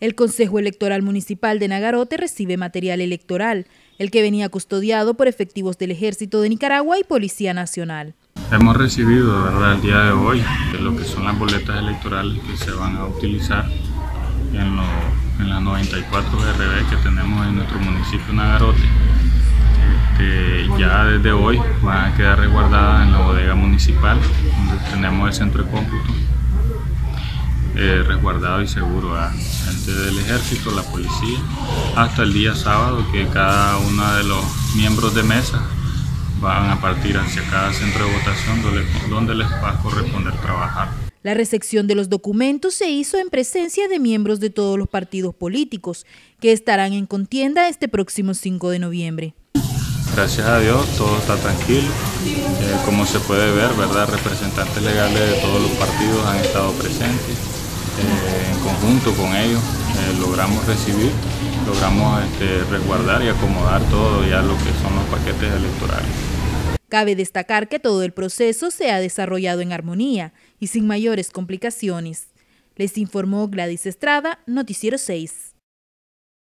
El Consejo Electoral Municipal de Nagarote recibe material electoral, el que venía custodiado por efectivos del Ejército de Nicaragua y Policía Nacional. Hemos recibido ¿verdad? el día de hoy lo que son las boletas electorales que se van a utilizar en, las 94 RB que tenemos en nuestro municipio Nagarote. Este, ya desde hoy van a quedar resguardadas en la bodega municipal, donde tenemos el centro de cómputo eh, resguardado y seguro a gente del ejército, la policía, hasta el día sábado que cada uno de los miembros de mesa van a partir hacia cada centro de votación donde, donde les va a corresponder trabajar. La recepción de los documentos se hizo en presencia de miembros de todos los partidos políticos, que estarán en contienda este próximo 5 de noviembre. Gracias a Dios todo está tranquilo. Eh, como se puede ver, ¿verdad? representantes legales de todos los partidos han estado presentes. Eh, en conjunto con ellos eh, logramos recibir, logramos este, resguardar y acomodar todo ya lo que son los paquetes electorales. Cabe destacar que todo el proceso se ha desarrollado en armonía y sin mayores complicaciones. Les informó Gladys Estrada, Noticiero 6.